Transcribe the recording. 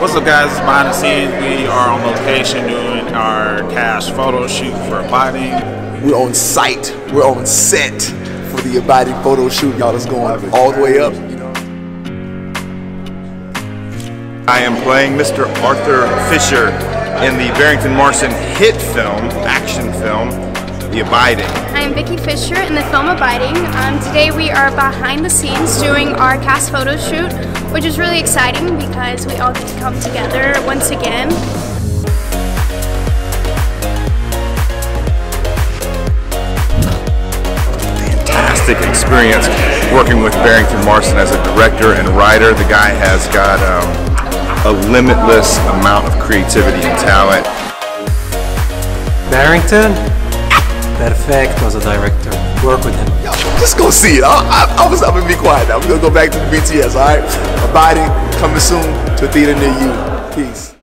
What's up, guys? It's behind the scenes. We are on location doing our cast photo shoot for Abiding. We're on site. We're on set for the Abiding photo shoot. Y'all is going all the way up. I am playing Mr. Arthur Fisher in the Barrington Marson hit film, action film, The Abiding. I am Vicki Fisher in the film Abiding. Um, today we are behind the scenes doing our cast photo shoot, which is really exciting because we all get to come together once again. Fantastic experience working with Barrington Marson as a director and writer. The guy has got um, a limitless amount of creativity and talent. Barrington? Perfect was a director. Work with him. Yo, just go see it. I, I, I was I'm gonna be quiet now. We're gonna go back to the BTS, alright? Abiding, coming soon to a theater near you. Peace.